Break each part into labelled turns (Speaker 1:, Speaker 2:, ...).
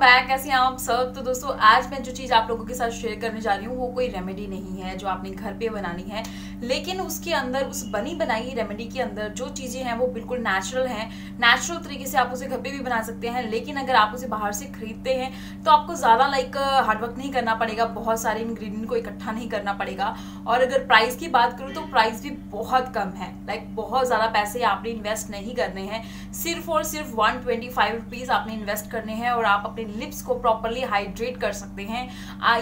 Speaker 1: Back कैसे आप सब तो दोस्तों, आज मैं जो चीज़ आप लोगों के साथ शेयर करने जा रही हूँ, वो कोई रेमेडी नहीं है जो आपने घर पे बनानी है। लेकिन उसके अंदर, उस बनी बनाई रेमेडी के अंदर जो चीज़ें हैं वो बिल्कुल नेचुरल हैं। नेचुरल तरीके से आप उसे घर पे भी बना सकते हैं, लेकिन अगर आप उसे बाहर से खरीदते हैं तो आपको ज़्यादा लाइक हार्डवर्क नहीं करना पड़ेगा, बहुत सारे इंग्रेडिएंट को इकट्ठा नहीं करना पड़ेगा। और अगर प्राइस की बात करूँ तो प्राइस भी बहुत कम है। लाइक बहुत ज़्यादा पैसे आपने इन्वेस्ट नहीं करने हैं। सिर्फ़ और सिर्फ़ वन ट्वेंटी आपने इन्वेस्ट करने हैं और आप अपने लिप्स को प्रॉपरली हाइड्रेट कर सकते हैं।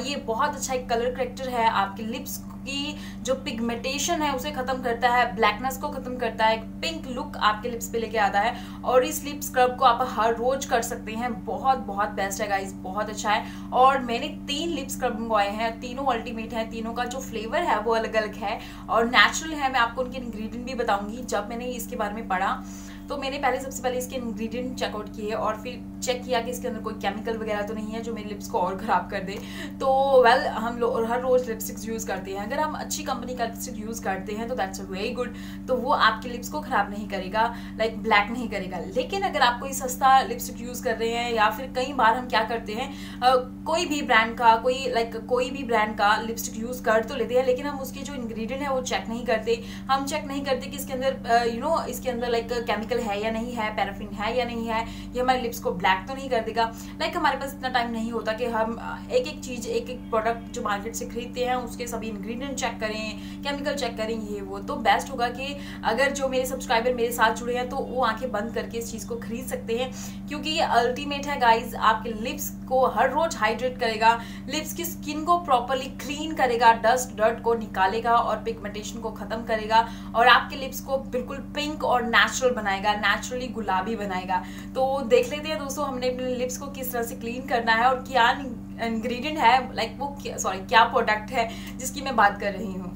Speaker 1: ये बहुत अच्छा एक कलर करेक्टर है, आपके लिप्स की जो पिगमेंटेशन है, उसे खत्म करता है ब्लैकनेस को खत्म करता है पिंक लुक आपके लिप्स पे लेके आता है और इस लिप स्क्रब को आप हर रोज कर सकते हैं। बहुत बहुत बेस्ट है गाइज़ बहुत अच्छा है। और मैंने तीन लिप स्क्रब मंगवाए हैं, तीनों अल्टीमेट हैं, तीनों का जो फ्लेवर है वो अलग अलग है। और नेचुरल है, मैं आपको उनके इंग्रेडिएंट भी बताऊँगी, जब मैंने इसके बारे में पढ़ा। तो मैंने पहले सबसे पहले इसके इंग्रेडिएंट चेकआउट किए और फिर चेक किया कि इसके अंदर कोई केमिकल वगैरह तो नहीं है जो मेरे लिप्स को और ख़राब कर दे। तो वेल well, हम लोग हर रोज़ लिपस्टिक्स यूज़ करते हैं। अगर हम अच्छी कंपनी का लिपस्टिक यूज़ करते हैं तो दैट्स अ वेरी गुड तो वो आपके लिप्स को ख़राब नहीं करेगा लाइक like ब्लैक नहीं करेगा। लेकिन अगर आप कोई सस्ता लिपस्टिक यूज़ कर रहे हैं या फिर कई बार हम क्या करते हैं कोई भी ब्रांड का कोई लाइक like, कोई भी ब्रांड का लिपस्टिक यूज़ कर तो लेते हैं लेकिन हम उसके जो इंग्रेडिएंट है वो चेक नहीं करते। हम चेक नहीं करते कि इसके अंदर यू नो इसके अंदर लाइक केमिकल है या नहीं है पैराफिन है या नहीं है ये हमारे लिप्स को ब्लैक तो नहीं कर देगा। लाइक like, हमारे पास इतना टाइम नहीं होता कि हम एक एक चीज़ एक एक प्रोडक्ट जो मार्केट से खरीदते हैं उसके सभी इंग्रेडिएंट चेक करें केमिकल चेक करें ये वो। तो बेस्ट होगा कि अगर जो मेरे सब्सक्राइबर मेरे साथ जुड़े हैं तो वो आँखें बंद करके इस चीज़ को खरीद सकते हैं। क्योंकि ये अल्टीमेट है गाइज़ आपके लिप्स को हर रोज हाइड्रेट करेगा लिप्स की स्किन को प्रॉपरली क्लीन करेगा डस्ट डर्ट को निकालेगा और पिगमेंटेशन को खत्म करेगा और आपके लिप्स को बिल्कुल पिंक और नेचुरल बनाएगा। नेचुरली गुलाबी बनाएगा। तो देख लेते हैं दोस्तों, हमने अपने लिप्स को किस तरह से क्लीन करना है और क्या इंग्रेडिएंट है लाइक वो सॉरी क्या प्रोडक्ट है, जिसकी मैं बात कर रही हूँ।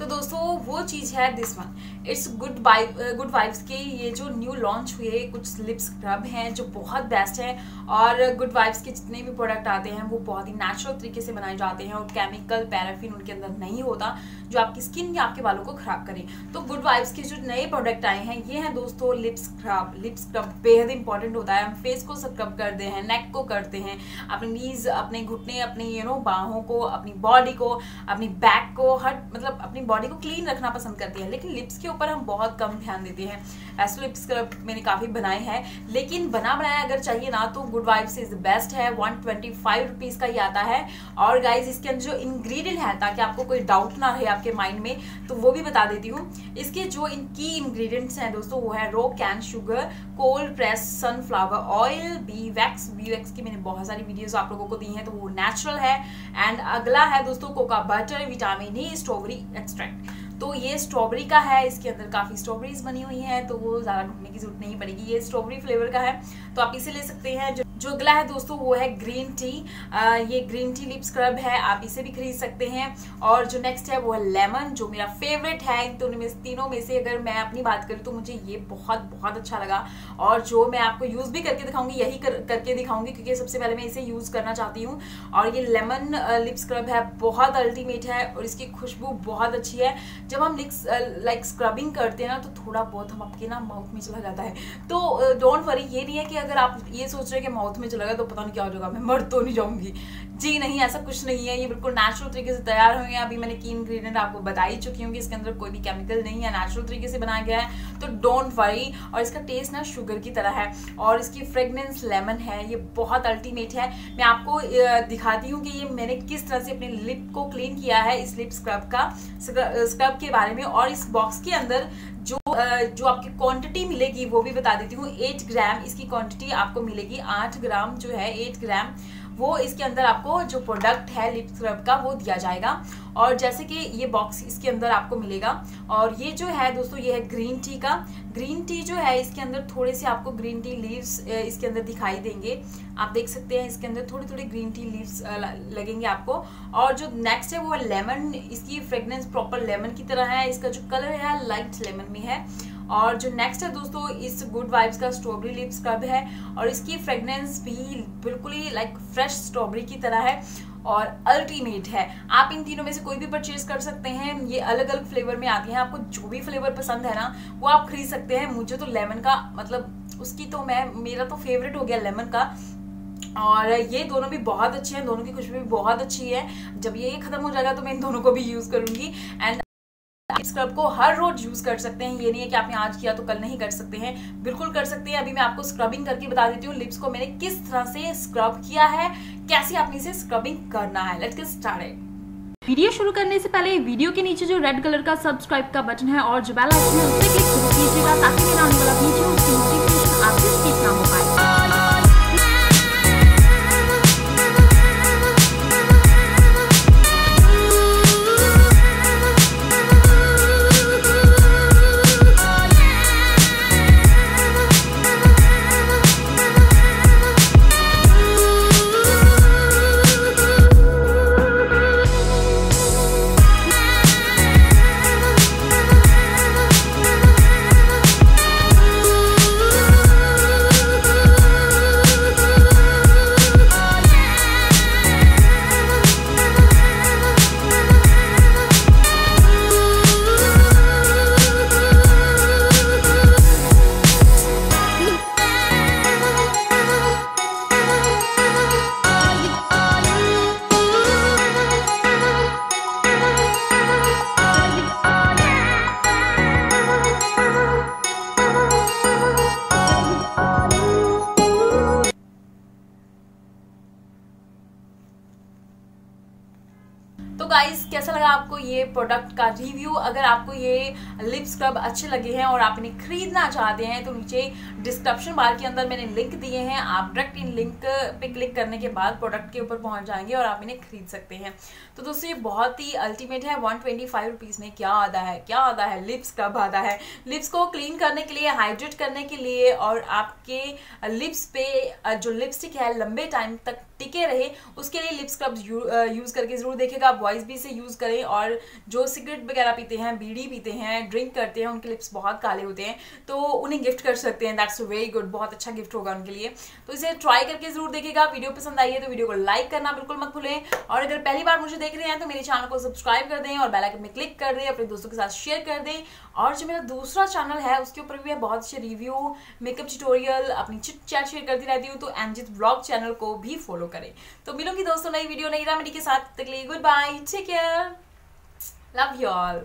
Speaker 1: तो दोस्तों, वो चीज़ है this one it's good vibe good vibes के ये जो न्यू लॉन्च हुए, कुछ लिप स्क्रब हैं जो बहुत बेस्ट हैं और गुड वाइब्स के जितने भी प्रोडक्ट आते हैं, वो बहुत ही नेचुरल तरीके से बनाए जाते हैं और केमिकल पैराफिन उनके अंदर नहीं होता जो आपकी स्किन या आपके बालों को खराब करे। तो गुड वाइब्स के जो नए प्रोडक्ट आए हैं, ये हैं दोस्तों लिप स्क्रब लिप स्क्रब बेहद इंपॉर्टेंट होता है। हम फेस को स्क्रब करते हैं नेक को करते हैं, अपनी नीज अपने घुटने, अपने यू नो बाहों को, अपनी बॉडी को, अपनी बैक को, हर मतलब अपनी बॉडी को क्लीन रखना पसंद करती है, लेकिन लिप्स के ऊपर हम बहुत कम ध्यान देते हैं। ऐसे लिप्स मैंने काफ़ी बनाए हैं, लेकिन बना बनाया अगर चाहिए ना तो गुड वाइब्स इज़ बेस्ट है वन ट्वेंटी फाइव रुपीज़ का ही आता है। और गाइज़ इसके अंदर जो इंग्रेडिएंट है, ताकि आपको कोई डाउट ना रहे आपके माइंड में तो वो भी बता देती हूँ। इसके जो इनकी इंग्रेडिएंट्स हैं दोस्तों, वो है raw cane sugar cold press sunflower oil bee wax bee wax की मैंने बहुत सारी वीडियोस आप लोगों को दी हैं तो वो नेचुरल है। एंड अगला है दोस्तों cocoa butter vitamin E strawberry extract तो ये स्ट्रॉबेरी का है, इसके अंदर काफ़ी स्ट्रॉबेरीज बनी हुई हैं तो वो ज़्यादा ढूँढने की ज़रूरत नहीं पड़ेगी। ये स्ट्रॉबेरी फ्लेवर का है तो आप इसे ले सकते हैं, जो जो अगला है दोस्तों वो है ग्रीन टी। आ, ये ग्रीन टी लिप स्क्रब है आप इसे भी खरीद सकते हैं। और जो नेक्स्ट है वो है लेमन जो मेरा फेवरेट है इन दोनों में तीनों में से। अगर मैं अपनी बात करूँ तो मुझे ये बहुत बहुत अच्छा लगा। और जो मैं आपको यूज़ भी करके दिखाऊँगी यही कर, करके दिखाऊँगी क्योंकि सबसे पहले मैं इसे यूज़ करना चाहती हूँ। और ये लेमन लिप स्क्रब है बहुत अल्टीमेट है और इसकी खुशबू बहुत अच्छी है। जब हम लिप्स लाइक स्क्रबिंग करते हैं ना तो थोड़ा बहुत हम आपके ना माउथ में चला जाता है। तो डोंट वरी ये नहीं है कि अगर आप ये सोच रहे हैं कि माउथ में चला गया तो पता नहीं क्या हो जाएगा, मैं मर तो नहीं जाऊँगी। जी नहीं, ऐसा कुछ नहीं है, ये बिल्कुल नेचुरल तरीके से तैयार हुए हैं। अभी मैंने की इंग्रेडिएंट आपको बता ही चुकी हूँ कि इसके अंदर कोई भी केमिकल नहीं है नेचुरल तरीके से बनाया गया है। तो डोंट वरी और इसका टेस्ट ना शुगर की तरह है, और इसकी फ्रेगनेंस लेमन है, ये बहुत अल्टीमेट है। मैं आपको दिखाती हूँ कि ये मैंने किस तरह से अपने लिप को क्लीन किया है, इस लिप स्क्रब का स्क्रब के बारे में, और इस बॉक्स के अंदर जो जो आपकी क्वांटिटी मिलेगी, वो भी बता देती हूँ। एट ग्राम इसकी क्वांटिटी आपको मिलेगी। आठ ग्राम जो है एट ग्राम वो इसके अंदर आपको जो प्रोडक्ट है लिप स्क्रब का, वो दिया जाएगा। और जैसे कि ये बॉक्स इसके अंदर आपको मिलेगा। और ये जो है दोस्तों, ये है ग्रीन टी का। ग्रीन टी जो है, इसके अंदर थोड़े से आपको ग्रीन टी लीव्स इसके अंदर दिखाई देंगे। आप देख सकते हैं, इसके अंदर थोड़ी थोड़ी ग्रीन टी लीव्स लगेंगे आपको। और जो नेक्स्ट है, वो लेमन इसकी फ्रेगनेंस प्रॉपर लेमन की तरह है। इसका जो कलर है लाइट लेमन में है। और जो नेक्स्ट है दोस्तों, इस गुड वाइब्स का स्ट्रॉबेरी लिप स्क्रब है और इसकी फ्रेगनेंस भी बिल्कुल ही लाइक फ्रेश स्ट्रॉबेरी की तरह है और अल्टीमेट है। आप इन तीनों में से कोई भी परचेज कर सकते हैं। ये अलग अलग फ्लेवर में आती हैं। आपको जो भी फ्लेवर पसंद है ना, वो आप खरीद सकते हैं। मुझे तो लेमन का मतलब उसकी तो मैं, मेरा तो फेवरेट हो गया लेमन का। और ये दोनों भी बहुत अच्छे हैं। दोनों की खुशबू भी बहुत अच्छी है। जब ये खत्म हो जाएगा तो मैं इन दोनों को भी यूज़ करूँगी। एंड स्क्रब को हर रोज यूज़ कर सकते हैं। ये नहीं है कि आपने आज किया तो कल नहीं कर सकते हैं। बिल्कुल कर सकते हैं। अभी मैं आपको स्क्रबिंग करके बता देती हूँ लिप्स को मैंने किस तरह से स्क्रब किया है, कैसे आपने इसे स्क्रबिंग करना है। लेट्स गेट स्टार्टेड
Speaker 2: वीडियो शुरू करने से पहले वीडियो के नीचे जो रेड कलर का सब्सक्राइब का बटन है और जो बेल आइकन है, उस क्लिक कीजिएगा ताकि मेरा आने वाला वीडियो
Speaker 1: गाइस कैसा लगा आपको ये प्रोडक्ट का रिव्यू अगर आपको ये लिप स्क्रब अच्छे लगे हैं और आप इन्हें खरीदना चाहते हैं तो नीचे डिस्क्रिप्शन बार के अंदर मैंने लिंक दिए हैं। आप डायरेक्ट इन लिंक पे क्लिक करने के बाद प्रोडक्ट के ऊपर पहुँच जाएँगे और आप इन्हें खरीद सकते हैं। तो दोस्तों, ये बहुत ही अल्टीमेट है। वन ट्वेंटी फाइव रुपीज़ में क्या आता है? क्या आता है? लिप स्क्रब आता है। लिप्स को क्लीन करने के लिए हाइड्रेट करने के लिए और आपके लिप्स पे जो लिपस्टिक है, लंबे टाइम तक टिके रहे, उसके लिए लिप स्क्रब यूज़ करके ज़रूर देखेगा। बॉयज़ भी इसे यूज़ करें और जो सिगरेट वगैरह पीते हैं, बीड़ी पीते हैं ड्रिंक करते हैं, उनके लिप्स बहुत काले होते हैं तो उन्हें गिफ्ट कर सकते हैं। दैट्स वेरी गुड बहुत अच्छा गिफ्ट होगा उनके लिए। तो इसे ट्राई करके ज़रूर देखेगा वीडियो पसंद आई है तो वीडियो को लाइक करना बिल्कुल मत भूलें। और अगर पहली बार मुझे देख रहे हैं तो मेरे चैनल को सब्सक्राइब कर दें और बेलाइकन में क्लिक कर दें, अपने दोस्तों के साथ शेयर कर दें। और जो मेरा दूसरा चैनल है, उसके ऊपर भी मैं बहुत अच्छे रिव्यू मेकअप ट्यूटोरियल अपनी चिट चैट शेयर करती रहती हूँ तो एनजित ब्लॉग चैनल को भी फॉलो करें। तो मिलूँगी दोस्तों नई वीडियो नई रेमेडी के साथ। तक good bye take care love you all